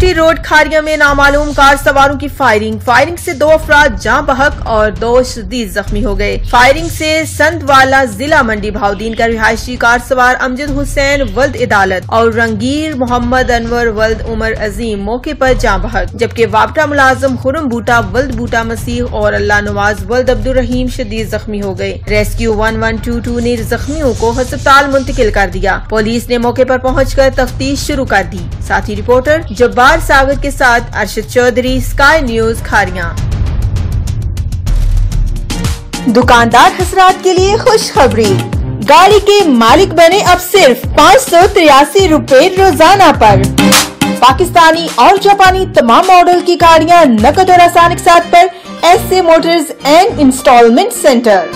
Road खारिया में नामालूम car सवारों की फायरिंग। फायरिंग से दो अफराद जहाँ बहक और दो शदीद जख्मी हो गए। फायरिंग से संतवाला जिला मंडी भाउदीन का रिहायशी कार सवार अमजद हुसैन, वल्द इदालत और रंगीर मोहम्मद अनवर, वल्द उमर अजीम मौके पर जहाँ बहक। जबकि वापटा मुलाजम खुरम बूटा, वल्द बूटा मसीह और अल्लाह नवाज़, वल्द अब्दुल रहीम शदीद जख्मी हो गए। Rescue one one two two ने जख्मियों को अस्पताल मुंतकिल कर दिया। पुलिस ने मौके पर पहुंचकर तफ्तीश शुरू कर दी। साथ ही रिपोर्टर जब्बार सागर के साथ अर्शद चौधरी स्काई न्यूज़ खारिया। दुकानदार हजरात के लिए खुश खुशखबरी। गाड़ी के मालिक बने अब सिर्फ़ पाँच सौ तिरासी रूपए रोज़ाना पर। पाकिस्तानी और जापानी तमाम मॉडल की गाड़ियाँ नकद और आसानी के साथ पर S A motors and instalment centre